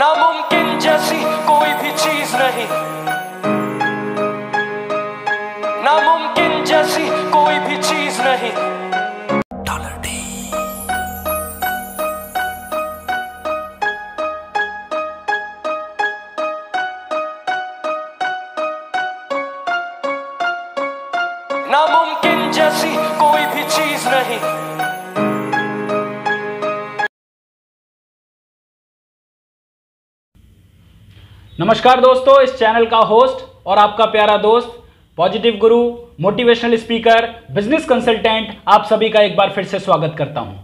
नामुमकिन जैसी कोई भी चीज़ नहीं। नामुमकिन जैसी कोई भी चीज़ नहीं। नमस्कार दोस्तों, इस चैनल का होस्ट और आपका प्यारा दोस्त, पॉजिटिव गुरु, मोटिवेशनल स्पीकर, बिज़नेस कंसल्टेंट, आप सभी का एक बार फिर से स्वागत करता हूँ।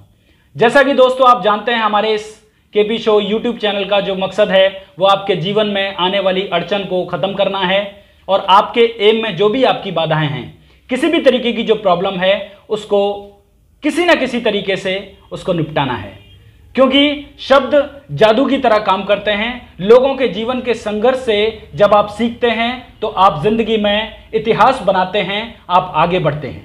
जैसा कि दोस्तों आप जानते हैं, हमारे इस केपी शो यूट्यूब चैनल का जो मकसद है, वो आपके जीवन में आने वाली अड़चन को ख़त्म करना है और आपके एम में जो भी आपकी बाधाएँ हैं, किसी भी तरीके की जो प्रॉब्लम है, उसको किसी ना किसी तरीके से उसको निपटाना है। क्योंकि शब्द जादू की तरह काम करते हैं। लोगों के जीवन के संघर्ष से जब आप सीखते हैं तो आप ज़िंदगी में इतिहास बनाते हैं, आप आगे बढ़ते हैं।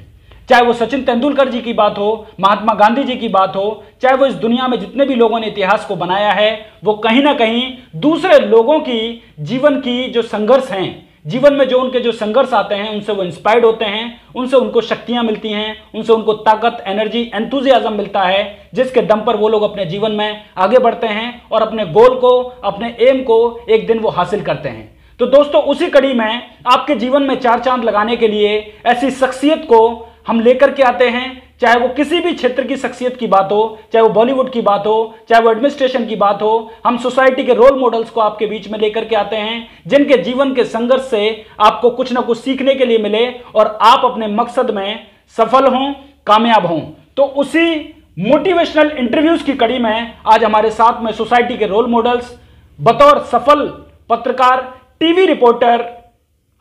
चाहे वो सचिन तेंदुलकर जी की बात हो, महात्मा गांधी जी की बात हो, चाहे वो इस दुनिया में जितने भी लोगों ने इतिहास को बनाया है, वो कहीं ना कहीं दूसरे लोगों की जीवन की जो संघर्ष हैं जीवन में जो उनके जो संघर्ष आते हैं, उनसे वो इंस्पायर्ड होते हैं, उनसे उनको शक्तियाँ मिलती हैं, उनसे उनको ताकत एनर्जी एंथुजियाज्म मिलता है, जिसके दम पर वो लोग अपने जीवन में आगे बढ़ते हैं और अपने गोल को, अपने एम को एक दिन वो हासिल करते हैं। तो दोस्तों, उसी कड़ी में आपके जीवन में चार चाँद लगाने के लिए ऐसी शख्सियत को हम लेकर के आते हैं, चाहे वो किसी भी क्षेत्र की शख्सियत की बात हो, चाहे वो बॉलीवुड की बात हो, चाहे वो एडमिनिस्ट्रेशन की बात हो, हम सोसाइटी के रोल मॉडल्स को आपके बीच में लेकर के आते हैं, जिनके जीवन के संघर्ष से आपको कुछ ना कुछ सीखने के लिए मिले और आप अपने मकसद में सफल हों, कामयाब हों। तो उसी मोटिवेशनल इंटरव्यूज़ की कड़ी में आज हमारे साथ में सोसाइटी के रोल मॉडल्स बतौर सफल पत्रकार टीवी रिपोर्टर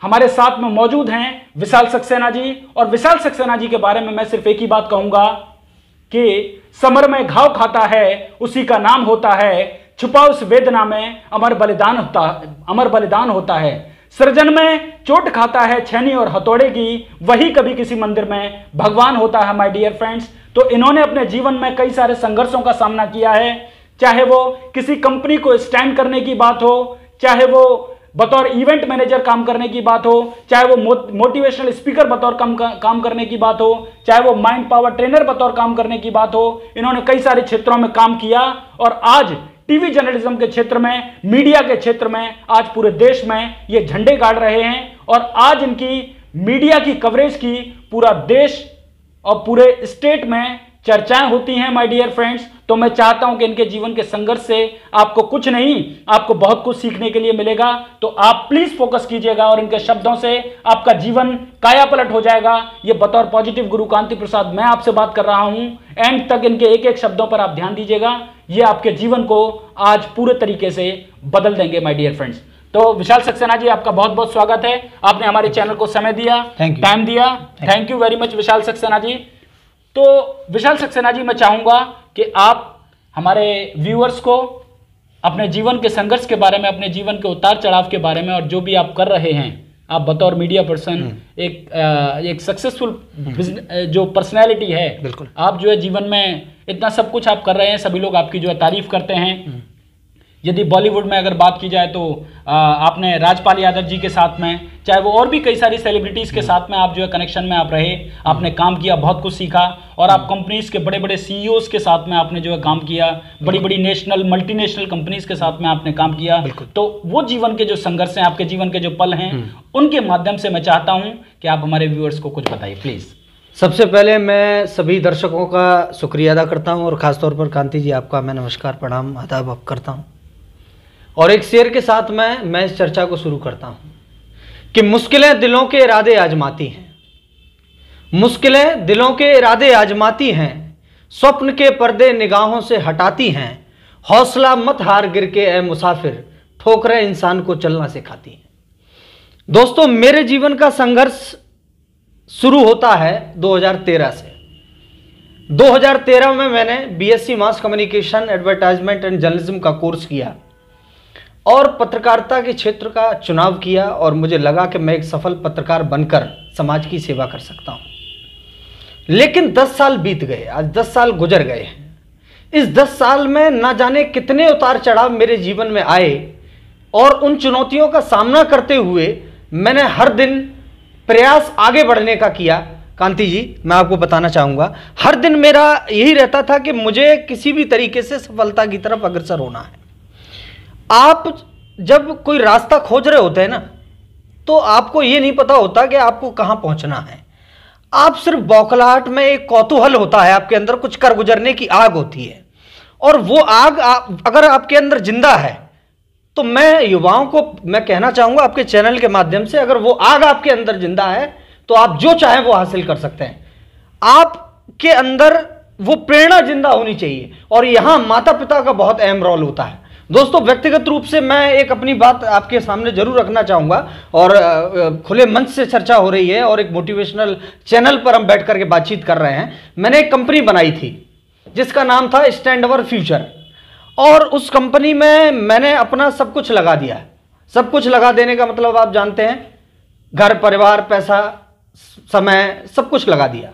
हमारे साथ में मौजूद हैं विशाल सक्सेना जी। और विशाल सक्सेना जी के बारे में मैं सिर्फ़ एक ही बात कहूँगा कि समर में घाव खाता है, उसी का नाम होता है छुपा उस वेदना में अमर बलिदान होता, अमर बलिदान होता है। सृजन में चोट खाता है छैनी और हथौड़े की, वही कभी किसी मंदिर में भगवान होता है माय डियर फ्रेंड्स तो इन्होंने अपने जीवन में कई सारे संघर्षों का सामना किया है। चाहे वो किसी कंपनी को स्टैंड करने की बात हो, चाहे वो बतौर इवेंट मैनेजर काम करने की बात हो, चाहे वो मोटिवेशनल स्पीकर बतौर काम काम करने की बात हो, चाहे वो माइंड पावर ट्रेनर बतौर काम करने की बात हो, इन्होंने कई सारे क्षेत्रों में काम किया और आज टीवी जर्नलिज्म के क्षेत्र में मीडिया के क्षेत्र में, आज पूरे देश में ये झंडे गाड़ रहे हैं और आज इनकी मीडिया की कवरेज की पूरा देश और पूरे स्टेट में चर्चाएँ होती हैं माय डियर फ्रेंड्स तो मैं चाहता हूँ कि इनके जीवन के संघर्ष से आपको कुछ नहीं आपको बहुत कुछ सीखने के लिए मिलेगा। तो आप प्लीज़ फोकस कीजिएगा और इनके शब्दों से आपका जीवन काया पलट हो जाएगा। ये बतौर पॉजिटिव गुरु कांति प्रसाद मैं आपसे बात कर रहा हूँ। एंड तक इनके एक एक शब्दों पर आप ध्यान दीजिएगा। ये आपके जीवन को आज पूरे तरीके से बदल देंगे माई डियर फ्रेंड्स तो विशाल सक्सेना जी आपका बहुत बहुत स्वागत है। आपने हमारे चैनल को समय दिया टाइम दिया। Thank you very much Vishal Saxena ji. तो विशाल सक्सेना जी मैं चाहूँगा कि आप हमारे व्यूअर्स को अपने जीवन के संघर्ष के बारे में अपने जीवन के उतार चढ़ाव के बारे में और जो भी आप कर रहे हैं आप बतौर मीडिया पर्सन एक आ, एक सक्सेसफुल जो पर्सनैलिटी है बिल्कुल। आप जो है जीवन में इतना सब कुछ आप कर रहे हैं सभी लोग आपकी जो है तारीफ़ करते हैं। यदि बॉलीवुड में अगर बात की जाए तो आपने राजपाल यादव जी के साथ में चाहे वो और भी कई सारी सेलिब्रिटीज़ के साथ में आप जो है कनेक्शन में आप रहे आपने काम किया बहुत कुछ सीखा और आप कंपनीज़ के बड़े बड़े सीईओज के साथ में आपने जो है काम किया बड़ी बड़ी नेशनल मल्टीनेशनल कंपनीज़ के साथ में आपने काम किया। तो वो जीवन के जो संघर्ष हैं आपके जीवन के जो पल हैं उनके माध्यम से मैं चाहता हूँ कि आप हमारे व्यूअर्स को कुछ बताइए प्लीज़ सबसे पहले मैं सभी दर्शकों का शुक्रिया अदा करता हूँ और ख़ासतौर पर कांति जी आपका मैं नमस्कार प्रणाम आदाब आप करता हूँ। और एक शेर के साथ मैं मैं इस चर्चा को शुरू करता हूँ कि मुश्किलें दिलों के इरादे आजमाती हैं। मुश्किलें दिलों के इरादे आजमाती हैं, स्वप्न के पर्दे निगाहों से हटाती हैं, हौसला मत हार गिर के ए मुसाफिर, ठोकरें इंसान को चलना सिखाती हैं। दोस्तों, मेरे जीवन का संघर्ष शुरू होता है 2013 से। 2013 में मैंने BSc mass communication advertisement and journalism का कोर्स किया। और पत्रकारिता के क्षेत्र का चुनाव किया और मुझे लगा कि मैं एक सफल पत्रकार बनकर समाज की सेवा कर सकता हूँ। लेकिन 10 साल बीत गए, आज 10 साल गुजर गए इस 10 साल में ना जाने कितने उतार चढ़ाव मेरे जीवन में आए और उन चुनौतियों का सामना करते हुए मैंने हर दिन प्रयास आगे बढ़ने का किया। कांति जी, मैं आपको बताना चाहूँगा, हर दिन मेरा यही रहता था कि मुझे किसी भी तरीके से सफलता की तरफ़ अग्रसर होना है। आप जब कोई रास्ता खोज रहे होते हैं ना तो आपको ये नहीं पता होता कि आपको कहाँ पहुँचना है। आप सिर्फ़ बौखलाहट में एक कौतूहल होता है आपके अंदर कुछ कर गुजरने की आग होती है। और वो आग आप, अगर आपके अंदर ज़िंदा है तो मैं युवाओं को मैं कहना चाहूँगा आपके चैनल के माध्यम से अगर वो आग आपके अंदर ज़िंदा है तो आप जो चाहें वो हासिल कर सकते हैं। आपके अंदर वो प्रेरणा ज़िंदा होनी चाहिए। और यहाँ माता पिता का बहुत अहम रोल होता है। दोस्तों, व्यक्तिगत रूप से मैं एक अपनी बात आपके सामने ज़रूर रखना चाहूँगा और खुले मंच से चर्चा हो रही है और एक मोटिवेशनल चैनल पर हम बैठ करके बातचीत कर रहे हैं। मैंने एक कंपनी बनाई थी, जिसका नाम था स्टैंड अवर फ्यूचर और उस कंपनी में मैंने अपना सब कुछ लगा दिया। सब कुछ लगा देने का मतलब आप जानते हैं, घर, परिवार, पैसा समय, सब कुछ लगा दिया।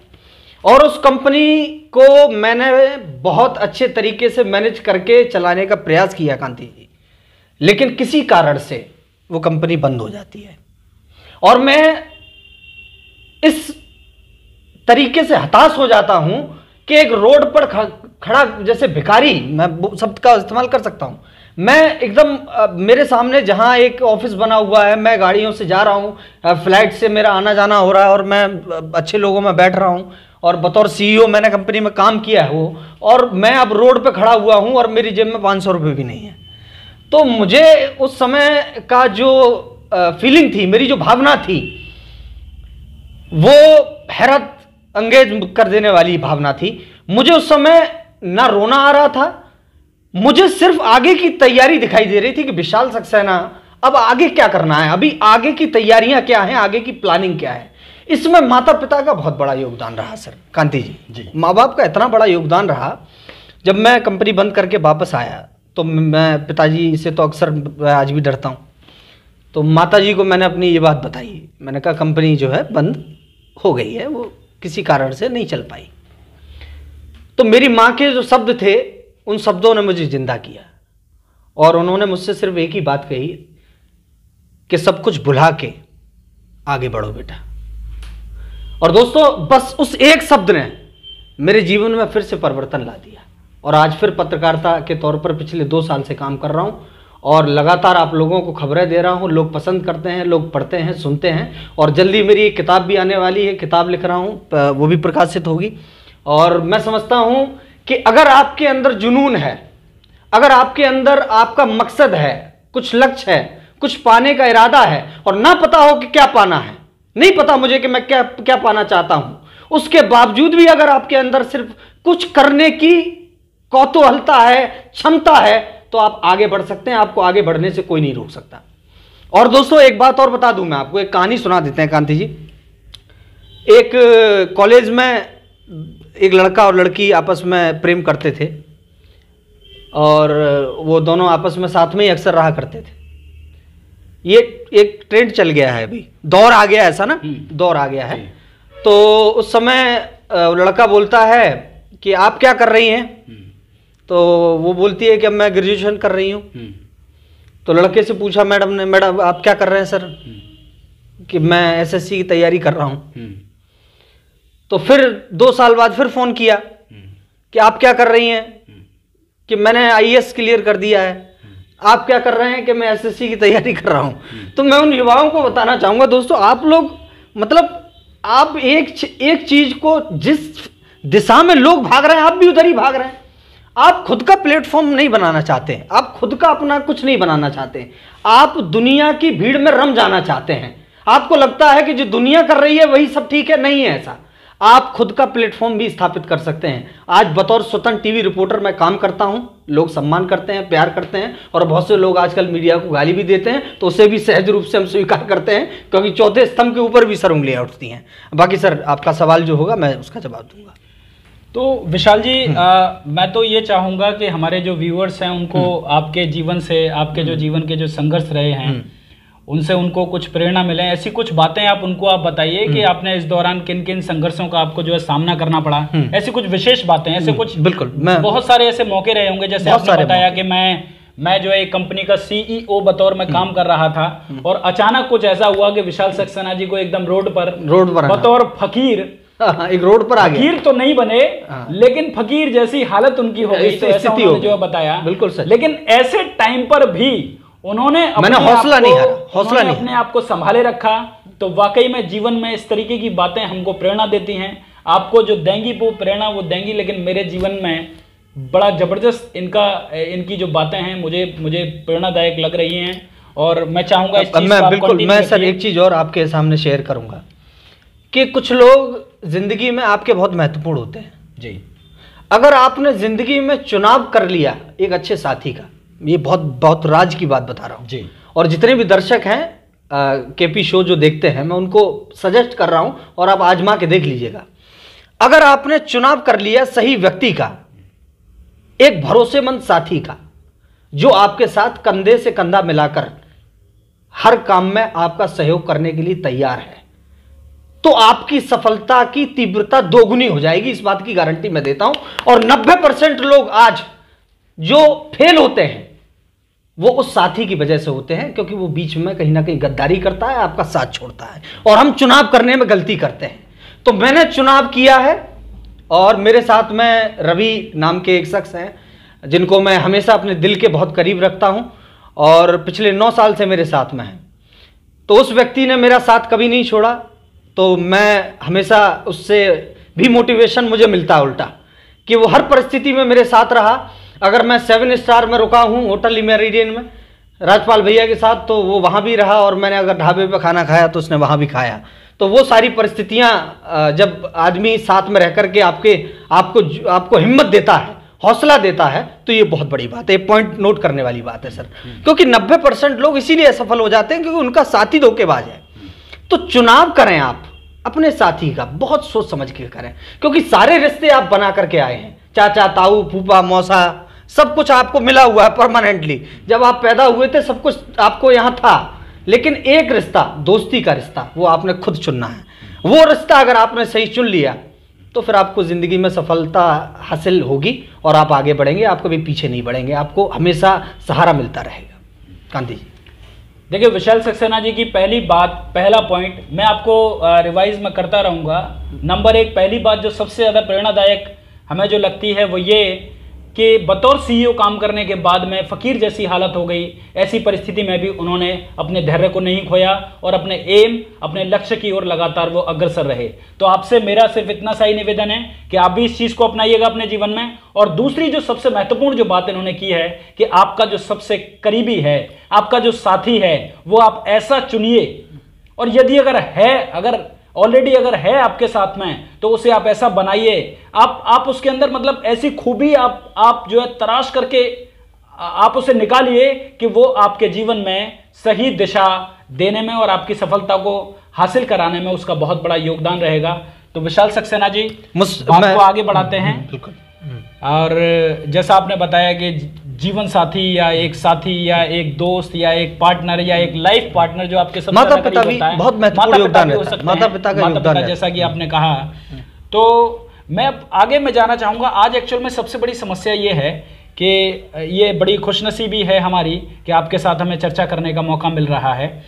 और उस कंपनी को मैंने बहुत अच्छे तरीके से मैनेज करके चलाने का प्रयास किया, कांति जी। लेकिन किसी कारण से वो कंपनी बंद हो जाती है। और मैं इस तरीके से हताश हो जाता हूँ कि एक रोड पर खड़ा जैसे भिखारी, मैं शब्द का इस्तेमाल कर सकता हूँ। मैं एकदम मेरे सामने जहाँ एक ऑफ़िस बना हुआ है, मैं गाड़ियों से जा रहा हूँ फ़्लाइट से मेरा आना जाना हो रहा है और मैं अच्छे लोगों में बैठ रहा हूँ। और बतौर सीईओ मैंने कंपनी में काम किया है वो, और मैं अब रोड पे खड़ा हुआ हूँ और मेरी जेब में पाँच सौ रुपये भी नहीं है। तो मुझे उस समय का जो फीलिंग थी, मेरी जो भावना थी, वो हैरत अंगेज कर देने वाली भावना थी। मुझे उस समय ना रोना आ रहा था, मुझे सिर्फ़ आगे की तैयारी दिखाई दे रही थी कि विशाल सक्सेना, अब आगे क्या करना है? अभी आगे की तैयारियाँ क्या हैं? आगे की प्लानिंग क्या है? इसमें माता पिता का बहुत बड़ा योगदान रहा सर। कांति जी। जी। माँ बाप का इतना बड़ा योगदान रहा जब मैं कंपनी बंद करके वापस आया तो मैं पिताजी से तो अक्सर आज भी डरता हूँ। तो माता जी को मैंने अपनी ये बात बताई। मैंने कहा कंपनी जो है बंद हो गई है वो किसी कारण से नहीं चल पाई। तो मेरी माँ के जो शब्द थे उन शब्दों ने मुझे ज़िंदा किया। और उन्होंने मुझसे सिर्फ़ एक ही बात कही कि सब कुछ भुला के आगे बढ़ो बेटा। और दोस्तों, बस उस एक शब्द ने मेरे जीवन में फिर से परिवर्तन ला दिया। और आज फिर पत्रकारिता के तौर पर पिछले दो साल से काम कर रहा हूँ और लगातार आप लोगों को खबरें दे रहा हूँ। लोग पसंद करते हैं, लोग पढ़ते हैं, सुनते हैं और जल्दी मेरी एक किताब भी आने वाली है। किताब लिख रहा हूँ वो भी प्रकाशित होगी। और मैं समझता हूँ कि अगर आपके अंदर जुनून है, अगर आपके अंदर आपका मकसद है, कुछ लक्ष्य है, कुछ पाने का इरादा है और ना पता हो कि क्या पाना है नहीं पता मुझे कि मैं क्या क्या पाना चाहता हूँ। उसके बावजूद भी अगर आपके अंदर सिर्फ़ कुछ करने की कौतूहलता है, क्षमता है तो आप आगे बढ़ सकते हैं, आपको आगे बढ़ने से कोई नहीं रोक सकता। और दोस्तों, एक बात और बता दूँ मैं आपको, एक कहानी सुना देते हैं, कांति जी। एक कॉलेज में एक लड़का और लड़की आपस में प्रेम करते थे। और वो दोनों आपस में साथ में ही अक्सर रहा करते थे। ये एक ट्रेंड चल गया है अभी। दौर आ गया ऐसा ना? हम्म। दौर आ गया है। तो उस समय लड़का बोलता है कि आप क्या कर रही हैं? हम्म। तो वो बोलती है कि अब मैं ग्रेजुएशन कर रही हूँ। हम्म। तो लड़के से पूछा मैडम ने मैडम आप क्या कर रहे हैं सर? कि मैं एसएससी की तैयारी कर रहा हूँ। तो फिर दो साल बाद फिर फ़ोन किया कि आप क्या कर रही हैं? कि मैंने आईएएस क्लियर कर दिया है। आप क्या कर रहे हैं कि मैं एसएससी की तैयारी कर रहा हूँ? तो मैं उन युवाओं को बताना चाहूँगा, दोस्तों, आप लोग मतलब आप एक एक चीज़ को जिस दिशा में लोग भाग रहे हैं, आप भी उधर ही भाग रहे हैं। आप खुद का प्लेटफॉर्म नहीं बनाना चाहते हैं, आप खुद का अपना कुछ नहीं बनाना चाहते आप दुनिया की भीड़ में रम जाना चाहते हैं। आपको लगता है कि जो दुनिया कर रही है, वही सब ठीक है? नहीं है ऐसा। आप खुद का प्लेटफॉर्म भी स्थापित कर सकते हैं। आज बतौर स्वतंत्र टीवी रिपोर्टर मैं काम करता हूँ। लोग सम्मान करते हैं प्यार करते हैं और बहुत से लोग आजकल मीडिया को गाली भी देते हैं तो उसे भी सहज रूप से हम स्वीकार करते हैं क्योंकि चौथे स्तंभ के ऊपर भी सर उंगलियाँ उठती हैं। बाकी सर आपका सवाल जो होगा मैं उसका जवाब दूँगा। तो विशाल जी आ, मैं तो ये चाहूँगा कि हमारे जो व्यूअर्स हैं उनको आपके जीवन से आपके जो जीवन के जो संघर्ष रहे हैं उनसे उनको कुछ प्रेरणा मिले ऐसी कुछ बातें आप उनको आप बताइए कि आपने इस दौरान किन किन संघर्षों का आपको जो है सामना करना पड़ा। ऐसी कुछ विशेष बातें ऐसे कुछ बिल्कुल, मैं- बहुत सारे ऐसे मौके रहे होंगे जैसे आपने बताया कि मैं मैं जो है एक कंपनी का सीईओ बतौर में काम कर रहा था और अचानक कुछ ऐसा हुआ कि विशाल सक्सेना जी को एकदम रोड पर रोड पर बतौर फकीर हाँ, एक रोड पर आ गया। फकीर तो नहीं बने हाँ। लेकिन फकीर जैसी हालत उनकी हो गई तो ऐसा जो है बताया। बिल्कुल सच। लेकिन ऐसे टाइम पर भी उन्होंने मैंने हौसला नहीं हारा, हौसला नहीं अपने आप को संभाले रखा। तो वाकई में जीवन में इस तरीके की बातें हमको प्रेरणा देती हैं। आपको जो देंगी वो प्रेरणा वो देंगी लेकिन मेरे जीवन में बड़ा ज़बरदस्त इनका इनकी जो बातें हैं मुझे मुझे प्रेरणादायक लग रही हैं। और मैं चाहूँगा इस मैं बिल्कुल मैं सर एक चीज़ और आपके सामने शेयर करूँगा कि कुछ लोग ज़िंदगी में आपके बहुत महत्वपूर्ण होते हैं। जी। अगर आपने ज़िंदगी में चुनाव कर लिया एक अच्छे साथी का ये बहुत बहुत राज की बात बता रहा हूँ। जी। और जितने भी दर्शक हैं केपी शो जो देखते हैं मैं उनको सजेस्ट कर रहा हूँ और आप आजमा के देख लीजिएगा। अगर आपने चुनाव कर लिया सही व्यक्ति का एक भरोसेमंद साथी का जो आपके साथ कंधे से कंधा मिलाकर हर काम में आपका सहयोग करने के लिए तैयार है तो आपकी सफलता की तीव्रता दोगुनी हो जाएगी इस बात की गारंटी मैं देता हूँ। और 90 परसेंट लोग आज जो फेल होते हैं वो उस साथी की वजह से होते हैं, क्योंकि वो बीच में कहीं ना कहीं गद्दारी करता है, आपका साथ छोड़ता है। और हम चुनाव करने में गलती करते हैं। तो मैंने चुनाव किया है, और मेरे साथ में रवि नाम के एक शख्स हैं, जिनको मैं हमेशा अपने दिल के बहुत करीब रखता हूँ, और पिछले नौ साल से मेरे साथ में हैं। तो उस व्यक्ति ने मेरा साथ कभी नहीं छोड़ा तो मैं हमेशा उससे भी मोटिवेशन मुझे मिलता उल्टा, कि वो हर परिस्थिति में मेरे साथ रहा अगर मैं सेवन स्टार में रुका हूँ होटल इमेरिडियन में राजपाल भैया के साथ तो वो वहाँ भी रहा और मैंने अगर ढाबे पर खाना खाया तो उसने वहाँ भी खाया। तो वो सारी परिस्थितियाँ जब आदमी साथ में रह कर के आपके आपको आपको हिम्मत देता है हौसला देता है तो ये बहुत बड़ी बात है। पॉइंट नोट करने वाली बात है सर क्योंकि 90 परसेंट लोग इसीलिए असफल हो जाते हैं क्योंकि उनका साथी धोखेबाज है। तो चुनाव करें आप अपने साथी का बहुत सोच समझ के करें। क्योंकि सारे रिश्ते आप बना करके आए हैं। चाचा ताऊ फूफा मौसा सब कुछ आपको मिला हुआ है परमानेंटली जब आप पैदा हुए थे, सब कुछ आपको यहाँ था। लेकिन एक रिश्ता, दोस्ती का रिश्ता, वो आपने खुद चुनना है। वो रिश्ता अगर आपने सही चुन लिया तो फिर आपको ज़िंदगी में सफलता हासिल होगी और आप आगे बढ़ेंगे, आप कभी पीछे नहीं बढ़ेंगे। आपको हमेशा सहारा मिलता रहेगा। कांति जी। देखिए, विशाल सक्सेना जी की पहली बात, पहला पॉइंट मैं आपको रिवाइज में करता रहूँगा। नंबर एक, पहली बात जो सबसे ज़्यादा प्रेरणादायक हमें जो लगती है, वो ये कि बतौर सीईओ काम करने के बाद में फ़कीर जैसी हालत हो गई। ऐसी परिस्थिति में भी उन्होंने अपने धैर्य को नहीं खोया और अपने एम अपने लक्ष्य की ओर लगातार वो अग्रसर रहे। तो आपसे मेरा सिर्फ़ इतना सा ही निवेदन है कि आप भी इस चीज़ को अपनाइएगा अपने जीवन में। और दूसरी जो सबसे महत्वपूर्ण जो बात इन्होंने की है कि आपका जो सबसे करीबी है, आपका जो साथी है, वो आप ऐसा चुनिए। और यदि अगर है, अगर ऑलरेडी अगर है आपके साथ में तो उसे आप ऐसा बनाइए। आप आप उसके अंदर मतलब ऐसी खूबी आप आप जो है तराश करके आप उसे निकालिए कि वो आपके जीवन में सही दिशा देने में और आपकी सफलता को हासिल कराने में उसका बहुत बड़ा योगदान रहेगा। तो विशाल सक्सेना जी मुझ- बात मैं- को आगे बढ़ाते हैं। और जैसा आपने बताया कि जीवन साथी या एक साथी या एक दोस्त या एक पार्टनर या एक लाइफ पार्टनर जो आपके माता पिता भी बहुत महत्वपूर्ण योगदान हो है। माता पिता का योगदान रहता जैसा कि आपने कहा। तो मैं आगे मैं जाना चाहूँगा। आज एक्चुअल में सबसे बड़ी समस्या ये है कि ये बड़ी खुशनसीबी है हमारी कि आपके साथ हमें चर्चा करने का मौका मिल रहा है।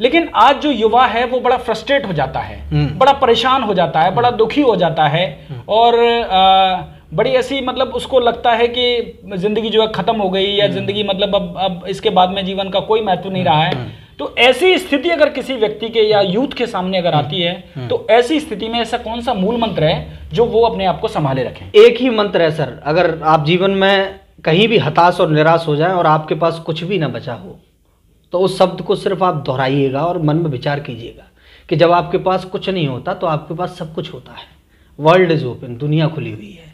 लेकिन आज जो युवा है वो बड़ा फ्रस्ट्रेट हो जाता है। हम्म। बड़ा परेशान हो जाता है बड़ा दुखी हो जाता है। और आ, बड़ी ऐसी मतलब उसको लगता है कि ज़िंदगी जो है खत्म हो गई या ज़िंदगी मतलब अब अब इसके बाद में जीवन का कोई महत्व नहीं रहा है। तो ऐसी स्थिति अगर किसी व्यक्ति के या यूथ के सामने अगर आती है तो ऐसी स्थिति में ऐसा कौन सा मूल मंत्र है जो वो अपने आप को संभाले रखें? एक ही मंत्र है सर। अगर आप जीवन में कहीं भी हताश और निराश हो जाए और आपके पास कुछ भी ना बचा हो तो उस शब्द को सिर्फ़ आप दोहराइएगा और मन में विचार कीजिएगा कि जब आपके पास कुछ नहीं होता तो आपके पास सब कुछ होता है। वर्ल्ड इज़ ओपन दुनिया खुली हुई है।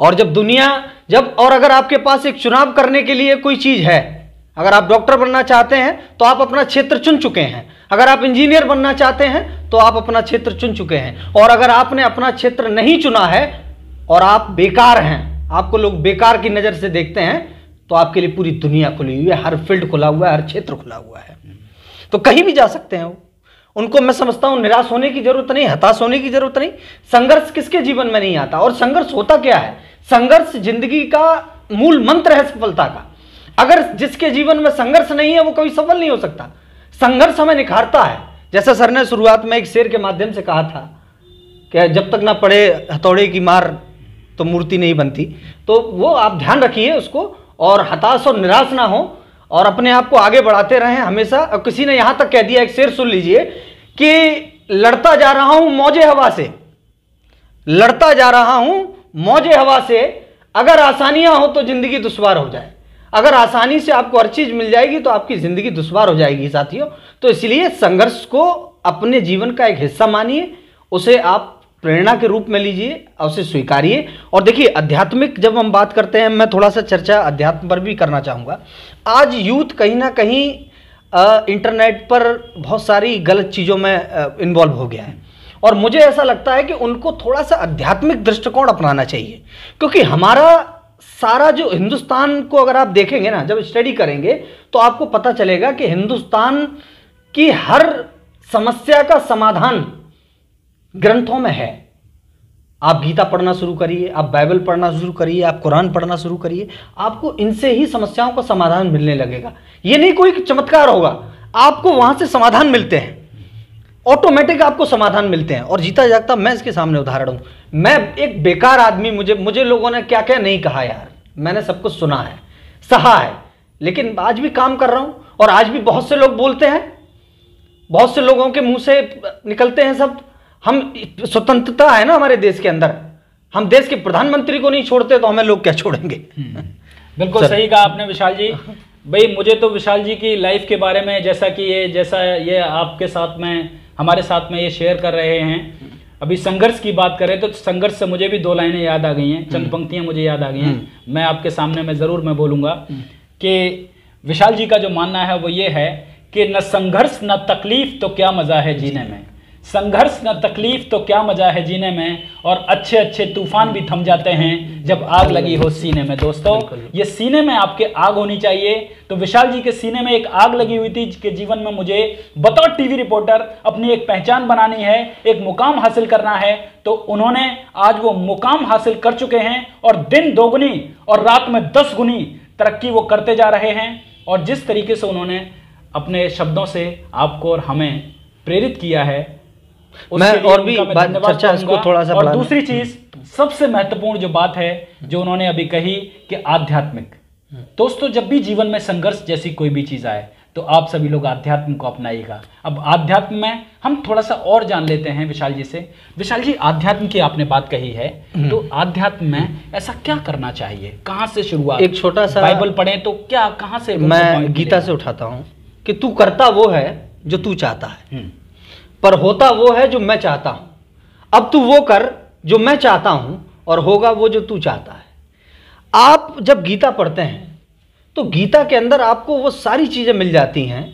और जब दुनिया, जब, और अगर आपके पास एक चुनाव करने के लिए कोई चीज़ है, अगर आप डॉक्टर बनना चाहते हैं तो आप अपना क्षेत्र चुन चुके हैं। अगर आप इंजीनियर बनना चाहते हैं तो आप अपना क्षेत्र चुन चुके हैं। और अगर आपने अपना क्षेत्र नहीं चुना है, और आप बेकार हैं, आपको लोग बेकार की नज़र से देखते हैं तो आपके लिए पूरी दुनिया खुली हुई है, हर फ़ील्ड खुला हुआ है, हर क्षेत्र खुला हुआ है। तो कहीं भी जा सकते हैं वो। उनको मैं समझता हूँ, निराश होने की ज़रूरत नहीं, हताश होने की ज़रूरत नहीं। संघर्ष किसके जीवन में नहीं आता? और संघर्ष होता क्या है? संघर्ष ज़िंदगी का मूल मंत्र है सफलता का। अगर जिसके जीवन में संघर्ष नहीं है, वो कभी सफल नहीं हो सकता। संघर्ष हमें निखारता है। जैसा सर ने शुरुआत में एक शेर के माध्यम से कहा था कि जब तक ना पड़े हथौड़े की मार तो मूर्ति नहीं बनती। तो वो आप ध्यान रखिए उसको, और हताश और निराश ना हो, और अपने आप को आगे बढ़ाते रहें। हमेशा, और किसी ने यहाँ तक कह दिया, एक शेर सुन लीजिए, कि लड़ता जा रहा हूँ मौजे हवा से। लड़ता जा रहा हूँ मौजे हवा से, अगर आसानियाँ हो तो ज़िंदगी दुशवार हो जाए। अगर आसानी से आपको हर चीज़ मिल जाएगी तो आपकी ज़िंदगी दुशवार हो जाएगी साथियों। तो इसलिए संघर्ष को अपने जीवन का एक हिस्सा मानिए, उसे आप प्रेरणा के रूप में लीजिए और उसे स्वीकारिए। और देखिए, आध्यात्मिक जब हम बात करते हैं, मैं थोड़ा सा चर्चा अध्यात्म पर भी करना चाहूँगा। आज यूथ कहीं ना कहीं इंटरनेट पर बहुत सारी गलत चीज़ों में इन्वॉल्व हो गया है। और मुझे ऐसा लगता है कि उनको थोड़ा सा आध्यात्मिक दृष्टिकोण अपनाना चाहिए। क्योंकि हमारा सारा जो हिंदुस्तान को अगर आप देखेंगे ना, जब स्टडी करेंगे तो आपको पता चलेगा कि हिंदुस्तान की हर समस्या का समाधान ग्रंथों में है। आप गीता पढ़ना शुरू करिए, आप बाइबल पढ़ना शुरू करिए, आप कुरान पढ़ना शुरू करिए, आपको इनसे ही समस्याओं का समाधान मिलने लगेगा। ये नहीं कोई चमत्कार होगा, आपको वहाँ से समाधान मिलते हैं। ऑटोमेटिक आपको समाधान मिलते हैं। और जीता जागता मैं इसके सामने उदाहरण हूँ। मैं एक बेकार आदमी मुझे मुझे लोगों ने क्या क्या नहीं कहा यार। मैंने सब कुछ सुना है सहा है लेकिन आज भी काम कर रहा हूँ और आज भी बहुत से लोग बोलते हैं। बहुत से लोगों के मुँह से निकलते हैं शब्द हम स्वतंत्रता है ना हमारे देश के अंदर। हम देश के प्रधानमंत्री को नहीं छोड़ते तो हमें लोग क्या छोड़ेंगे? बिल्कुल सही कहा आपने विशाल जी। भाई मुझे तो विशाल जी की लाइफ के बारे में जैसा कि ये जैसा ये आपके साथ में हमारे साथ में ये शेयर कर रहे हैं। अभी संघर्ष की बात करें तो संघर्ष से मुझे भी दो लाइनें याद आ गई हैं। चंद पंक्तियाँ मुझे याद आ गई हैं। मैं आपके सामने में ज़रूर मैं बोलूँगा कि विशाल जी का जो मानना है वो ये है कि न संघर्ष न तकलीफ़ तो क्या मज़ा है जीने में? संघर्ष न तकलीफ़ तो क्या मज़ा है जीने में? और अच्छे अच्छे तूफ़ान भी थम जाते हैं जब आग लगी हो सीने में। दोस्तों ये सीने में आपके आग होनी चाहिए। तो विशाल जी के सीने में एक आग लगी हुई थी जिसके जीवन में मुझे बतौर टीवी रिपोर्टर अपनी एक पहचान बनानी है एक मुकाम हासिल करना है। तो उन्होंने आज वो मुकाम हासिल कर चुके हैं और दिन दोगुनी और रात में दस गुनी तरक्की वो करते जा रहे हैं। और जिस तरीके से उन्होंने अपने शब्दों से आपको और हमें प्रेरित किया है मैं और भी बात- चर्चा इसको थोड़ा सा और दूसरी चीज़ सबसे महत्वपूर्ण जो बात है जो उन्होंने अभी कही कि आध्यात्मिक। दोस्तों जब भी जीवन में संघर्ष जैसी कोई भी चीज़ आए तो आप सभी लोग आध्यात्म को अपनाइएगा। अब आध्यात्म में हम थोड़ा सा और जान लेते हैं विशाल जी से। विशाल जी आध्यात्म की आपने बात कही है तो आध्यात्म में ऐसा क्या करना चाहिए? कहाँ से शुरुआत? एक छोटा सा- बाइबल पढ़े तो क्या कहाँ से मैं गीता से उठाता हूँ कि तू करता वो है जो तू चाहता है। हम्म, पर होता वो है जो मैं चाहता हूँ। अब तू वो कर जो मैं चाहता हूँ और होगा वो जो तू चाहता है। आप जब गीता पढ़ते हैं तो गीता के अंदर आपको वो सारी चीज़ें मिल जाती हैं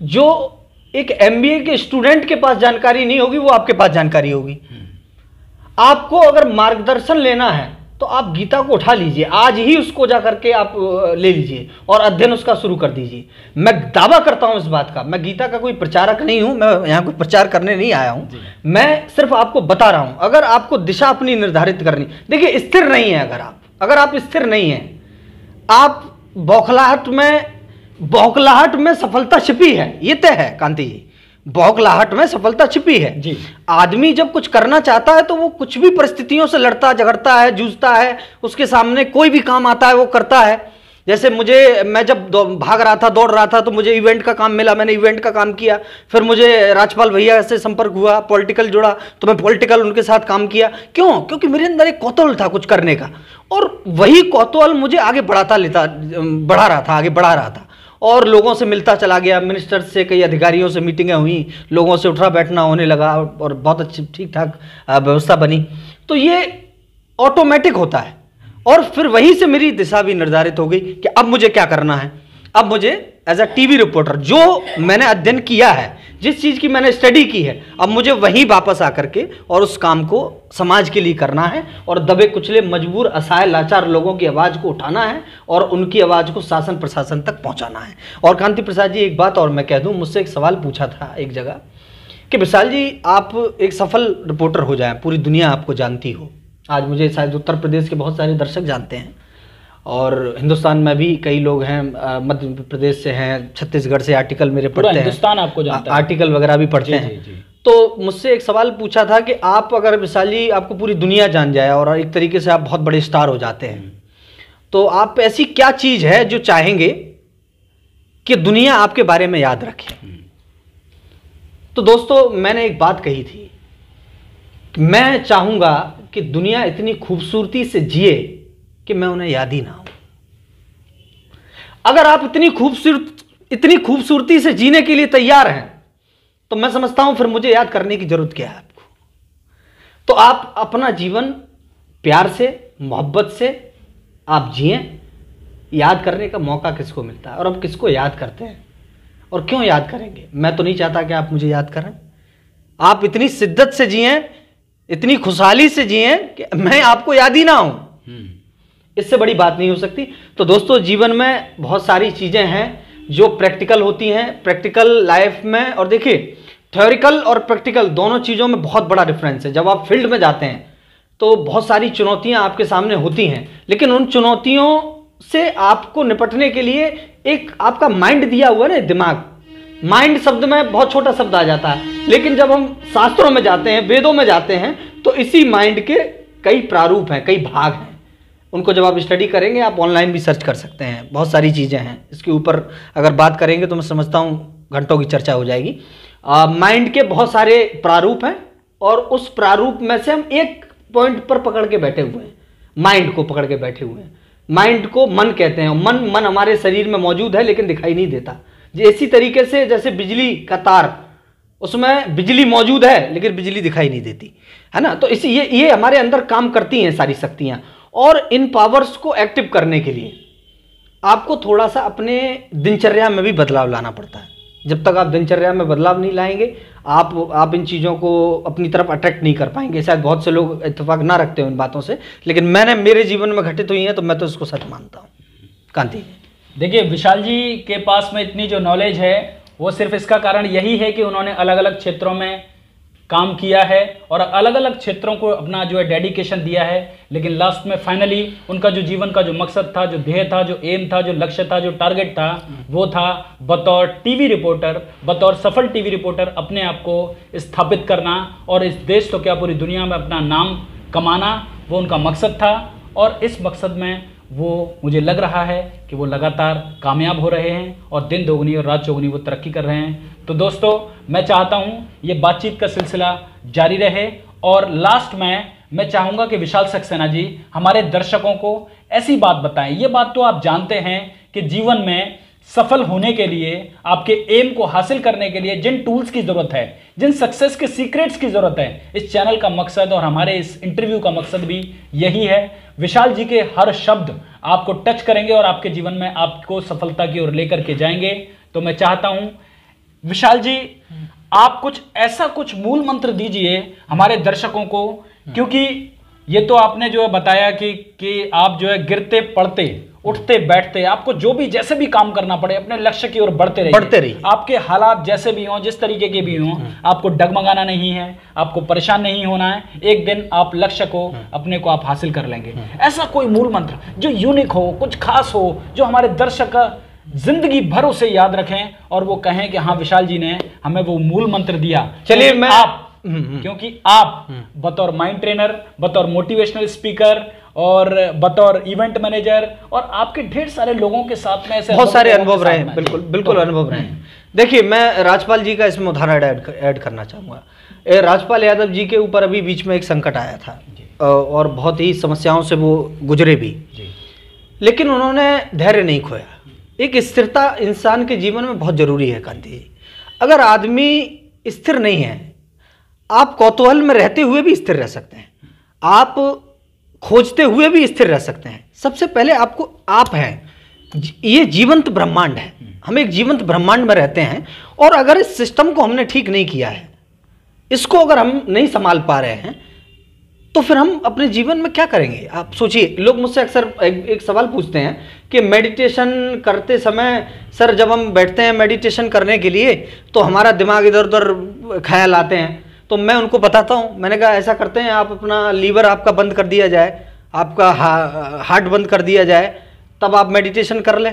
जो एक एमबीए के स्टूडेंट के पास जानकारी नहीं होगी, वो आपके पास जानकारी होगी। आपको अगर मार्गदर्शन लेना है तो आप गीता को उठा लीजिए आज ही उसको जा करके आप ले लीजिए और अध्ययन उसका शुरू कर दीजिए। मैं दावा करता हूँ इस बात का। मैं गीता का कोई प्रचारक नहीं हूँ मैं यहाँ कोई प्रचार करने नहीं आया हूँ। मैं सिर्फ़ आपको बता रहा हूँ अगर आपको दिशा अपनी निर्धारित करनी देखिए स्थिर नहीं है अगर आप। अगर आप स्थिर नहीं हैं आप बौखलाहट में बौखलाहट में सफलता छिपी है। ये तय है कांति जी। बौखलाहट में सफलता छिपी है। जी। आदमी जब कुछ करना चाहता है तो वो कुछ भी परिस्थितियों से लड़ता झगड़ता है जूझता है उसके सामने कोई भी काम आता है वो करता है। जैसे मुझे मैं जब भाग रहा था दौड़ रहा था तो मुझे इवेंट का काम मिला मैंने इवेंट का काम किया। फिर मुझे राजपाल भैया से संपर्क हुआ पॉलिटिकल जुड़ा तो मैं पॉलिटिकल उनके साथ काम किया। क्यों? क्योंकि मेरे अंदर एक कौतूहल था कुछ करने का। और वही कौतूहल मुझे आगे बढ़ाता लेता बढ़ा रहा था आगे बढ़ा रहा था। और लोगों से मिलता चला गया। मिनिस्टर से कई अधिकारियों से मीटिंगें हुई। लोगों से उठना बैठना होने लगा और बहुत अच्छी ठीक ठाक व्यवस्था बनी। तो ये ऑटोमेटिक होता है। और फिर वहीं से मेरी दिशा भी निर्धारित हो गई कि अब मुझे क्या करना है। अब मुझे एज अ टीवी रिपोर्टर जो मैंने अध्ययन किया है जिस चीज़ की मैंने स्टडी की है, अब मुझे वहीं वापस आकर के और उस काम को समाज के लिए करना है और दबे कुचले, मजबूर, असहाय, लाचार लोगों की आवाज़ को उठाना है और उनकी आवाज़ को शासन प्रशासन तक पहुंचाना है। और कांति प्रसाद जी, एक बात और मैं कह दूँ, मुझसे एक सवाल पूछा था एक जगह कि विशाल जी, आप एक सफल रिपोर्टर हो जाएँ, पूरी दुनिया आपको जानती हो। आज मुझे शायद उत्तर प्रदेश के बहुत सारे दर्शक जानते हैं। और हिंदुस्तान में भी कई लोग हैं मध्य प्रदेश से हैं छत्तीसगढ़ से आर्टिकल मेरे पढ़ते हैं हिंदुस्तान आपको जानता है। आर्टिकल वगैरह भी पढ़ते जी, हैं जी, जी। तो मुझसे एक सवाल पूछा था कि आप अगर जी आपको पूरी दुनिया जान जाए और एक तरीके से आप बहुत बड़े स्टार हो जाते हैं तो आप ऐसी क्या चीज़ है जो चाहेंगे कि दुनिया आपके बारे में याद रखे तो दोस्तों मैंने एक बात कही थी मैं चाहूँगा कि दुनिया इतनी खूबसूरती से जिए कि मैं उन्हें याद ही ना हूँ। अगर आप इतनी खूबसूरत, इतनी खूबसूरती से जीने के लिए तैयार हैं तो मैं समझता हूँ फिर मुझे याद करने की ज़रूरत क्या है आपको। तो आप अपना जीवन प्यार से, मोहब्बत से आप जिए, याद करने का मौका किसको मिलता है? और हम किसको याद करते हैं? और क्यों याद करेंगे? मैं तो नहीं चाहता कि आप मुझे याद करें। आप इतनी शिद्दत से जिए, इतनी खुशहाली से जिए कि मैं आपको याद ही ना हूँ। इससे बड़ी बात नहीं हो सकती। तो दोस्तों, जीवन में बहुत सारी चीज़ें हैं जो प्रैक्टिकल होती हैं। प्रैक्टिकल लाइफ में, और देखिए, थ्योरिकल और प्रैक्टिकल दोनों चीज़ों में बहुत बड़ा डिफरेंस है। जब आप फ़ील्ड में जाते हैं तो बहुत सारी चुनौतियाँ आपके सामने होती हैं। लेकिन उन चुनौतियों से आपको निपटने के लिए एक आपका माइंड दिया हुआ है ना, दिमाग। माइंड शब्द में बहुत छोटा शब्द आ जाता है। लेकिन जब हम शास्त्रों में जाते हैं, वेदों में जाते हैं तो इसी माइंड के कई प्रारूप हैं, कई भाग हैं। उनको जब आप स्टडी करेंगे, आप ऑनलाइन भी सर्च कर सकते हैं। बहुत सारी चीज़ें हैं। इसके ऊपर अगर बात करेंगे तो मैं समझता हूँ, घंटों की चर्चा हो जाएगी। माइंड के बहुत सारे प्रारूप हैं और उस प्रारूप में से हम एक पॉइंट पर पकड़ के बैठे हुए हैं। माइंड को पकड़ के बैठे हुए हैं। माइंड को मन कहते हैं। मन मन हमारे शरीर में मौजूद है, लेकिन दिखाई नहीं देता। इसी तरीके से जैसे बिजली का तार, उसमें बिजली मौजूद है, लेकिन बिजली दिखाई नहीं देती। है ना? तो इसी, ये ये हमारे अंदर काम करती हैं सारी शक्तियाँ। और इन पावर्स को एक्टिव करने के लिए आपको थोड़ा सा अपने दिनचर्या में भी बदलाव लाना पड़ता है। जब तक आप दिनचर्या में बदलाव नहीं लाएँगे, आप आप इन चीज़ों को अपनी तरफ़ अट्रैक्ट नहीं कर पाएँगे। शायद बहुत से लोग इतफाक ना रखते हो इन बातों से, लेकिन मैंने, मेरे जीवन में घटित हुई हैं तो मैं तो इसको सच मानता हूँ। कांति देखिए, विशाल जी के पास में इतनी जो नॉलेज है, वो सिर्फ़ इसका कारण यही है कि उन्होंने अलग अलग क्षेत्रों में काम किया है और अलग अलग क्षेत्रों को अपना जो है डेडिकेशन दिया है। लेकिन लास्ट में फाइनली उनका जो जीवन का जो मकसद था, जो ध्येय था, जो एम था, जो लक्ष्य था, जो टारगेट था, वो था बतौर टीवी रिपोर्टर बतौर सफल टीवी रिपोर्टर अपने आप को स्थापित करना और इस देश तो क्या पूरी दुनिया में अपना नाम कमाना, वो उनका मकसद था। और इस मकसद में वो मुझे लग रहा है कि वो लगातार कामयाब हो रहे हैं और दिन दोगुनी और रात चौगुनी वो तरक्की कर रहे हैं। तो दोस्तों, मैं चाहता हूँ ये बातचीत का सिलसिला जारी रहे और लास्ट में मैं चाहूँगा कि विशाल सक्सेना जी हमारे दर्शकों को ऐसी बात बताएँ। ये बात तो आप जानते हैं कि जीवन में सफल होने के लिए, आपके एम को हासिल करने के लिए जिन टूल्स की ज़रूरत है, जिन सक्सेस के सीक्रेट्स की ज़रूरत है, इस चैनल का मकसद और हमारे इस इंटरव्यू का मकसद भी यही है विशाल जी के हर शब्द आपको टच करेंगे और आपके जीवन में आपको सफलता की ओर लेकर के जाएँगे। तो मैं चाहता हूँ, विशाल जी, आप कुछ ऐसा कुछ मूल मंत्र दीजिए हमारे दर्शकों को, क्योंकि ये तो आपने जो है बताया कि कि आप जो है गिरते पड़ते उठते बैठते आपको जो भी जैसे भी काम करना पड़े अपने लक्ष्य की ओर बढ़ते रहिए। बढ़ते रहिए। आपके हालात जैसे भी हों जिस तरीके के भी हों आपको डगमगाना नहीं है आपको परेशान नहीं होना है। एक दिन आप लक्ष्य को अपने को आप हासिल कर लेंगे। ऐसा कोई मूल मंत्र जो यूनिक हो कुछ खास हो जो हमारे दर्शक ज़िंदगी भर उसे याद रखें और वो कहें कि हाँ विशाल जी ने हमें वो मूल मंत्र दिया। चलिए, मैं- आप क्योंकि आप बतौर माइंड ट्रेनर बतौर मोटिवेशनल स्पीकर और बतौर इवेंट मैनेजर और आपके ढेर सारे लोगों के साथ में ऐसे बहुत सारे अनुभव रहे में। बिल्कुल बिल्कुल तो- अनुभव रहे हैं। देखिए मैं राजपाल जी का इसमें उदाहरण ऐड ऐड करना चाहूँगा। राजपाल यादव जी के ऊपर अभी बीच में एक संकट आया था और बहुत ही समस्याओं से वो गुजरे भी। लेकिन उन्होंने धैर्य नहीं खोया। एक स्थिरता इंसान के जीवन में बहुत ज़रूरी है कांति जी। अगर आदमी स्थिर नहीं है आप कौतूहल में रहते हुए भी स्थिर रह सकते हैं। आप खोजते हुए भी स्थिर रह सकते हैं। सबसे पहले आपको आप हैं। ये जीवंत ब्रह्मांड है। हम एक जीवंत ब्रह्मांड में रहते हैं और अगर इस सिस्टम को हमने ठीक नहीं किया है इसको अगर हम नहीं संभाल पा रहे हैं तो फिर हम अपने जीवन में क्या करेंगे? आप सोचिए लोग मुझसे अक्सर एक, एक सवाल पूछते हैं कि मेडिटेशन करते समय सर जब हम बैठते हैं मेडिटेशन करने के लिए तो हमारा दिमाग इधर उधर ख्याल आते हैं। तो मैं उनको बताता हूँ। मैंने कहा ऐसा करते हैं आप अपना लीवर आपका बंद कर दिया जाए आपका हा, हार्ट बंद कर दिया जाए तब आप मेडिटेशन कर लें।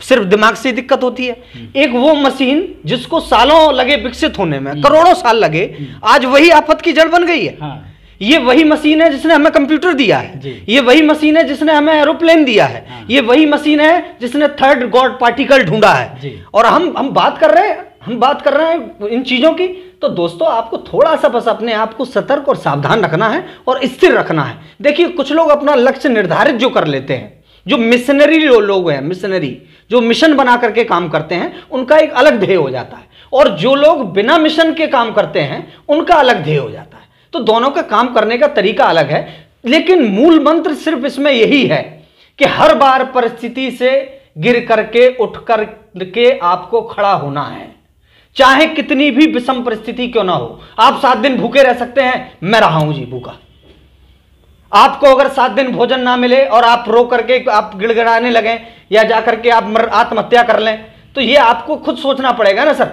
सिर्फ़ दिमाग से दिक्कत होती है। एक वो मशीन जिसको सालों लगे विकसित होने में करोड़ों साल लगे आज वही आफत की जड़ बन गई है। हाँ। ये वही मशीन है जिसने हमें कंप्यूटर दिया है। ये वही मशीन है जिसने हमें एरोप्लेन दिया है। हाँ। ये वही मशीन है जिसने थर्ड गॉड पार्टिकल ढूंढा है। और हम हम बात कर रहे हैं हम बात कर रहे हैं इन चीज़ों की तो दोस्तों आपको थोड़ा सा बस अपने आप को सतर्क और सावधान रखना है और स्थिर रखना है। देखिए कुछ लोग अपना लक्ष्य निर्धारित जो कर लेते हैं जो मिशनरी लो, लोग हैं मिशनरी जो मिशन बना करके काम करते हैं उनका एक अलग ध्येय हो जाता है। और जो लोग बिना मिशन के काम करते हैं उनका अलग ध्येय हो जाता है। तो दोनों का काम करने का तरीका अलग है लेकिन मूल मंत्र सिर्फ़ इसमें यही है कि हर बार परिस्थिति से गिर करके उठ कर के आपको खड़ा होना है। चाहे कितनी भी विषम परिस्थिति क्यों ना हो, आप सात दिन भूखे रह सकते हैं, मैं रहा हूँ जी भूखा। आपको अगर सात दिन भोजन ना मिले और आप रो करके आप गिड़गिड़ाने लगे, या जा करके आप आत्महत्या कर लें तो ये आपको खुद सोचना पड़ेगा ना सर।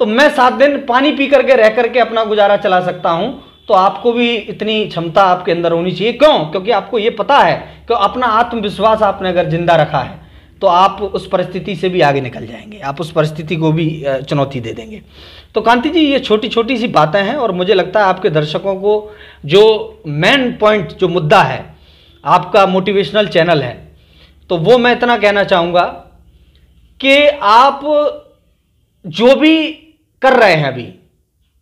तो मैं सात दिन पानी पी करके रह करके अपना गुजारा चला सकता हूँ तो आपको भी इतनी क्षमता आपके अंदर होनी चाहिए। क्यों? क्योंकि आपको ये पता है कि अपना आत्मविश्वास आपने अगर ज़िंदा रखा है तो आप उस परिस्थिति से भी आगे निकल जाएँगे। आप उस परिस्थिति को भी चुनौती दे देंगे। तो कांति जी, ये छोटी छोटी सी बातें हैं और मुझे लगता है आपके दर्शकों को जो मेन पॉइंट, जो मुद्दा है, आपका मोटिवेशनल चैनल है तो वो मैं इतना कहना चाहूँगा कि आप जो भी कर रहे हैं अभी,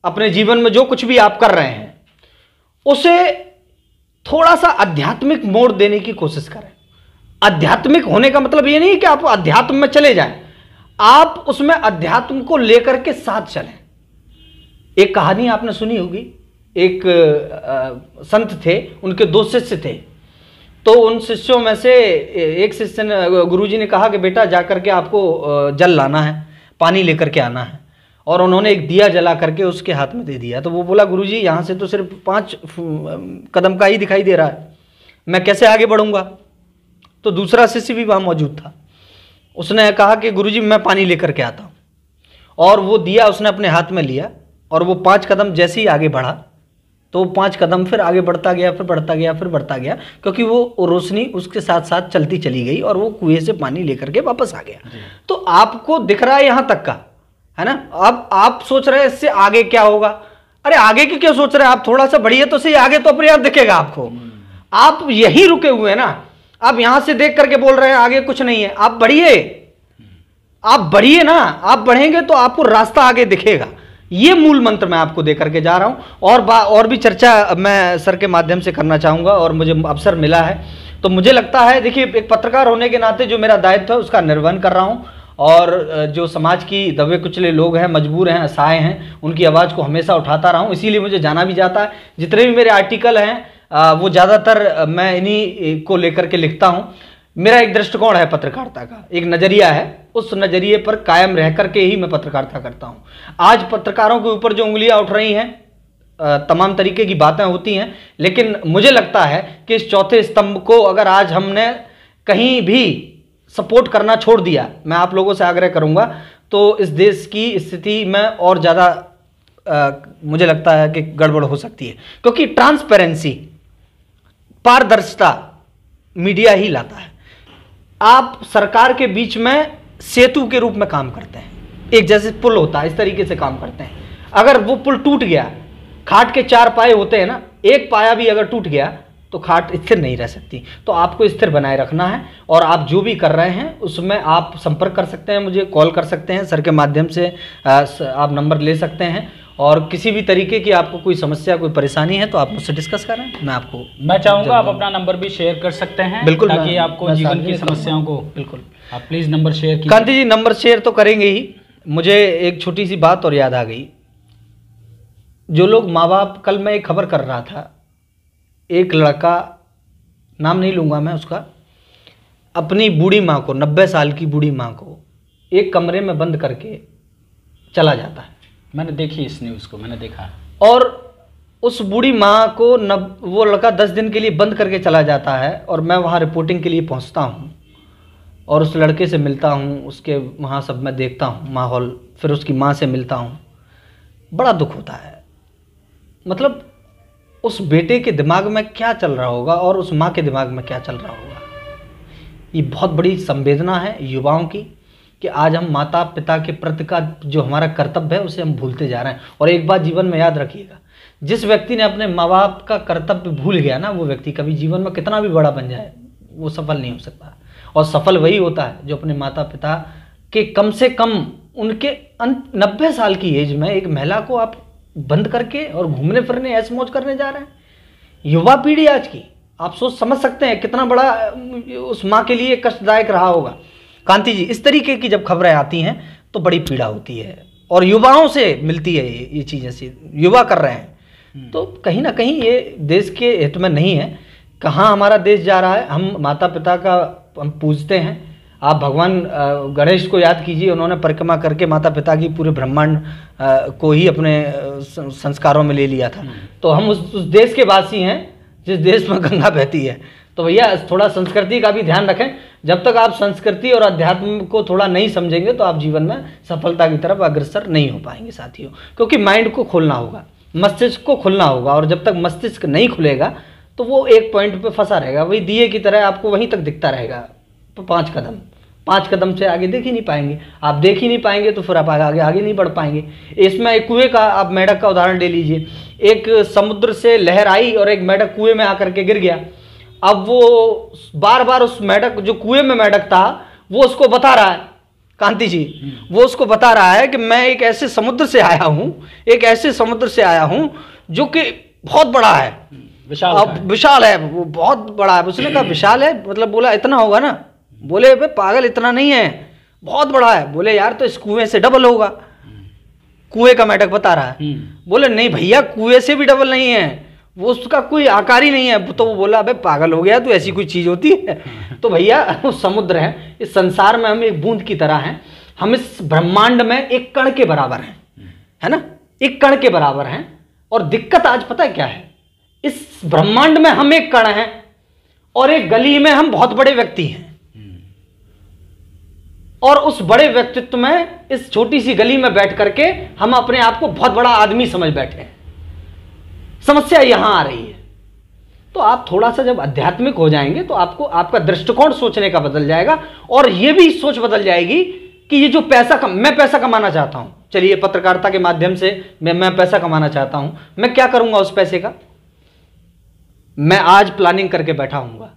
अपने जीवन में जो कुछ भी आप कर रहे हैं, उसे थोड़ा सा आध्यात्मिक मोड़ देने की कोशिश करें। आध्यात्मिक होने का मतलब ये नहीं कि आप अध्यात्म में चले जाएँ। आप उसमें अध्यात्म को लेकर के साथ चलें। एक कहानी आपने सुनी होगी। एक अ, संत थे उनके दो शिष्य थे। तो उन शिष्यों में से एक शिष्य ने गुरुजी ने कहा कि बेटा जा करके आपको जल लाना है पानी लेकर के आना है। और उन्होंने एक दिया जला करके उसके हाथ में दे दिया। तो वो बोला गुरुजी यहाँ से तो सिर्फ़ पाँच कदम का ही दिखाई दे रहा है। मैं कैसे आगे बढ़ूँगा? तो दूसरा शिष्य भी वहाँ मौजूद था। उसने कहा कि गुरुजी मैं पानी लेकर के आता हूँ। और वो दिया उसने अपने हाथ में लिया और वो पाँच कदम जैसे ही आगे बढ़ा तो पाँच कदम फिर आगे बढ़ता गया फिर बढ़ता गया फिर बढ़ता गया क्योंकि वो रोशनी उसके साथ साथ चलती चली गई और वो कुएँ से पानी लेकर के वापस आ गया। तो आपको दिख रहा है यहाँ तक का है ना? अब आप सोच रहे हैं इससे आगे क्या होगा? अरे आगे की क्यों सोच रहे हैं? आप थोड़ा सा बढ़िए तो सही आगे तो अपने आप दिखेगा आपको। आप यहीं रुके हुए हैं ना आप यहाँ से देख करके बोल रहे हैं, आगे कुछ नहीं है। आप बढ़िए। आप बढ़िए ना। आप बढ़ेंगे तो आपको रास्ता आगे दिखेगा। ये मूल मंत्र मैं आपको दे करके जा रहा हूँ। और बा, और भी चर्चा मैं सर के माध्यम से करना चाहूँगा और मुझे अवसर मिला है। तो मुझे लगता है, देखिए, एक पत्रकार होने के नाते जो मेरा दायित्व है, उसका निर्वहन कर रहा हूँ। और जो समाज की दबे कुचले लोग हैं, मजबूर हैं, असहाय हैं, उनकी आवाज़ को हमेशा उठाता रहा हूँ। इसीलिए मुझे जाना भी जाता है। जितने भी मेरे आर्टिकल हैं वो ज़्यादातर मैं इन्हीं को लेकर के लिखता हूँ। मेरा एक दृष्टिकोण है पत्रकारिता का, एक नज़रिया है। उस नज़रिए पर कायम रह करके ही मैं पत्रकारिता करता हूँ। आज पत्रकारों के ऊपर जो उंगलियाँ उठ रही हैं तमाम तरीके की बातें होती हैं, लेकिन मुझे लगता है कि इस चौथे स्तंभ को अगर आज हमने कहीं भी सपोर्ट करना छोड़ दिया, मैं आप लोगों से आग्रह करूँगा तो इस देश की स्थिति में और ज़्यादा मुझे लगता है कि गड़बड़ हो सकती है। क्योंकि ट्रांसपेरेंसी पारदर्शिता मीडिया ही लाता है। आप सरकार के बीच में सेतु के रूप में काम करते हैं। एक जैसे पुल होता है, इस तरीके से काम करते हैं। अगर वो पुल टूट गया, खाट के चार पाए होते हैं ना, एक पाया भी अगर टूट गया तो खाट स्थिर नहीं रह सकती। तो आपको स्थिर बनाए रखना है और आप जो भी कर रहे हैं, उसमें आप संपर्क कर सकते हैं, मुझे कॉल कर सकते हैं, सर के माध्यम से आप नंबर ले सकते हैं और किसी भी तरीके की आपको कोई समस्या कोई परेशानी है तो आप मुझसे डिस्कस करें मैं आपको मैं चाहूँगा आप अपना नंबर भी शेयर कर सकते हैं बिल्कुल, ताकि आपको जीवन की समस्याओं को बिल्कुल। आप please number share Kanti ji number share तो करेंगे ही। मुझे एक छोटी सी बात और याद आ गई। जो लोग माँ बाप कल मैं एक खबर कर रहा था। एक लड़का नाम नहीं लूँगा मैं उसका अपनी बूढ़ी माँ को नब्बे साल की बूढ़ी माँ को एक कमरे में बंद करके चला जाता है। मैंने देखी इस न्यूज़ को, मैंने देखा। और उस बूढ़ी माँ को नब, वो लड़का दस दिन के लिए बंद करके चला जाता है और मैं वहाँ रिपोर्टिंग के लिए पहुँचता हूँ और उस लड़के से मिलता हूँ, उसके वहाँ सब मैं देखता हूँ, माहौल, फिर उसकी माँ से मिलता हूँ। बड़ा दुख होता है। मतलब उस बेटे के दिमाग में क्या चल रहा होगा और उस माँ के दिमाग में क्या चल रहा होगा? ये बहुत बड़ी संवेदना है युवाओं की। कि आज हम माता पिता के प्रति का जो हमारा कर्तव्य है, उसे हम भूलते जा रहे हैं। और एक बात जीवन में याद रखिएगा, जिस व्यक्ति ने अपने माँ बाप का कर्तव्य भूल गया ना, वो व्यक्ति कभी जीवन में कितना भी बड़ा बन जाए, वो सफल नहीं हो सकता। और सफल वही होता है, जो अपने माता पिता के कम से कम उनके नब्बे साल की एज में एक महिला को आप बंद करके और घूमने फिरने, ऐसे मौज करने जा रहे हैं। युवा पीढ़ी आज की, आप सोच समझ सकते हैं कितना बड़ा उस माँ के लिए कष्टदायक रहा होगा। कांति जी इस तरीके की जब खबरें आती हैं तो बड़ी पीड़ा होती है और युवाओं से मिलती है ये ये चीज़ें से युवा कर रहे हैं। तो कहीं ना कहीं ये देश के हित में नहीं है। कहाँ हमारा देश जा रहा है हम माता पिता का हम पूजते हैं। आप भगवान गणेश को याद कीजिए उन्होंने परिक्रमा करके माता पिता की पूरे ब्रह्मांड को ही अपने संस्कारों में ले लिया था। तो हम उस, उस देश के वासी हैं जिस देश में गंगा बहती है। तो भैया, थोड़ा संस्कृति का भी ध्यान रखें। जब तक आप संस्कृति और अध्यात्म को थोड़ा नहीं समझेंगे तो आप जीवन में सफलता की तरफ़ अग्रसर नहीं हो पाएँगे, साथियों। क्योंकि माइंड को खोलना होगा, मस्तिष्क को खुलना होगा, और जब तक मस्तिष्क नहीं खुलेगा तो वो एक पॉइंट पे फंसा रहेगा। वही दिए की तरह आपको वहीं तक दिखता रहेगा तो पाँच कदम। पाँच कदम से आगे देख ही नहीं पाएँगे। आप देख ही नहीं पाएँगे तो फिर आप आगे आगे आगे नहीं बढ़ पाएँगे। इसमें एक कुएँ का आप मेढक का उदाहरण ले लीजिए। एक समुद्र से लहर आई और एक मेढक कुएँ में आकर के गिर गया। अब वो बार बार उस मेढक जो कुएँ में मेढक था वो उसको बता रहा है। कांति जी वो उसको बता रहा है कि मैं एक ऐसे समुद्र से आया हूँ एक ऐसे समुद्र से आया हूँ जो कि बहुत बड़ा है। विशाल अब विशाल है वो बहुत बड़ा है। उसने कहा विशाल है? मतलब बोला इतना होगा ना? बोले भाई पागल इतना नहीं है। बहुत बड़ा है। बोले यार तो इस कुएँ से डबल होगा। कुएँ का मेढक बता रहा है। हम्म, बोले नहीं भैया कुएँ से भी डबल नहीं है। वो उसका कोई आकार ही नहीं है। तो वो बोला अबे पागल हो गया तो ऐसी कोई चीज़ होती है। तो भैया वो समुद्र है इस संसार में हम एक बूंद की तरह हैं। हम इस ब्रह्मांड में एक कण के बराबर हैं है ना? एक कण के बराबर हैं। और दिक्कत आज पता है क्या है? इस ब्रह्मांड में हम एक कण हैं और एक गली में हम बहुत बड़े व्यक्ति हैं। और उस बड़े व्यक्तित्व में इस छोटी सी गली में बैठ करके हम अपने आप को बहुत बड़ा आदमी समझ बैठे हैं। समस्या यहाँ आ रही है। तो आप थोड़ा सा जब आध्यात्मिक हो जाएँगे तो आपको आपका दृष्टिकोण सोचने का बदल जाएगा, और यह भी सोच बदल जाएगी कि ये जो पैसा कम, मैं पैसा कमाना चाहता हूँ। चलिए पत्रकारिता के माध्यम से मैं मैं पैसा कमाना चाहता हूँ। मैं क्या करूँगा उस पैसे का? मैं आज प्लानिंग करके बैठा हूँगा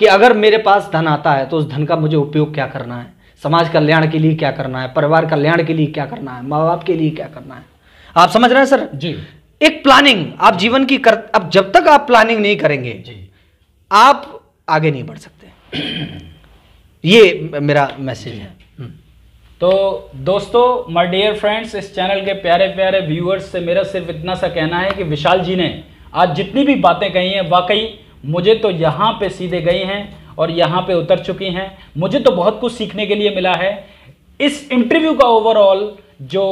कि अगर मेरे पास धन आता है तो उस धन का मुझे उपयोग क्या करना है? समाज कल्याण के लिए क्या करना है? परिवार कल्याण के लिए क्या करना है? माँ बाप के लिए क्या करना है? आप समझ रहे हैं, सर? जी। एक प्लानिंग आप जीवन की कर अब जब तक आप प्लानिंग नहीं करेंगे जी। आप आगे नहीं बढ़ सकते। ये मेरा मैसेज है। तो दोस्तों माय डियर फ्रेंड्स इस चैनल के प्यारे प्यारे व्यूअर्स से मेरा सिर्फ़ इतना सा कहना है कि विशाल जी ने आज जितनी भी बातें कही हैं वाकई मुझे तो यहाँ पे सीधे गई हैं और यहाँ पे उतर चुकी हैं। मुझे तो बहुत कुछ सीखने के लिए मिला है। इस इंटरव्यू का ओवरऑल जो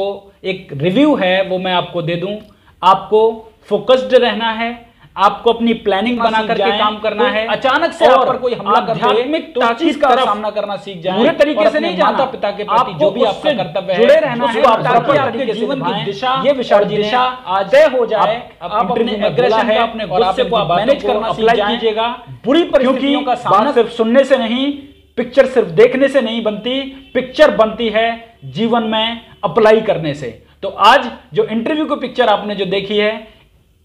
एक रिव्यू है वो मैं आपको दे दूँ। आपको फोकस्ड रहना है आपको अपनी प्लानिंग बना करके काम करना है अचानक से आप पर कोई हमला कर दे, आध्यात्मिक तो चीज़ का सामना करना सीख जाएँ पूरे तरीके से नहीं माता पिता के प्रति जो भी आपका कर्तव्य है जुड़े रहना है आप ताकि आपके जीवन की दिशा ये विशाल जी दिशा आज तय हो जाए आप- अपने एग्रेशन का है अपने गुस्से को आप मैनेज करना सीख कीजिएगा। बुरी परिस्थितियों का सामना सिर्फ़ सुनने से नहीं पिक्चर सिर्फ़ देखने से नहीं बनती पिक्चर बनती है जीवन में अप्लाई करने से। तो आज जो इंटरव्यू की पिक्चर आपने जो देखी है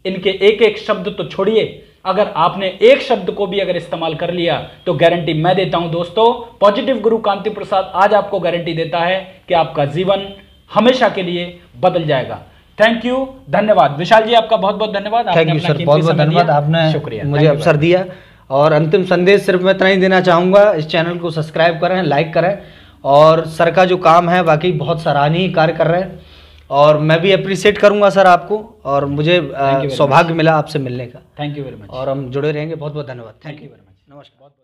इनके एक एक शब्द तो छोड़िए। अगर आपने एक शब्द को भी अगर इस्तेमाल कर लिया तो गारंटी मैं देता हूँ दोस्तों पॉजिटिव गुरु कांति प्रसाद आज आपको गारंटी देता है कि आपका जीवन हमेशा के लिए बदल जाएगा। थैंक यू धन्यवाद। विशाल जी आपका बहुत बहुत धन्यवाद थैंक यू सर बहुत बहुत धन्यवाद। आपने शुक्रिया। मुझे अवसर दिया। और अंतिम संदेश सिर्फ़ मैं इतना ही देना चाहूँगा इस चैनल को सब्सक्राइब करें लाइक करें और सर का जो काम है वाकई बहुत सराहनीय कार्य कर रहे हैं। और मैं भी अप्रिशिएट करूँगा सर आपको और मुझे सौभाग्य मिला आपसे मिलने का। थैंक यू वेरी मच और हम जुड़े रहेंगे। बहुत बहुत धन्यवाद थैंक यू वेरी मच नमस्कार।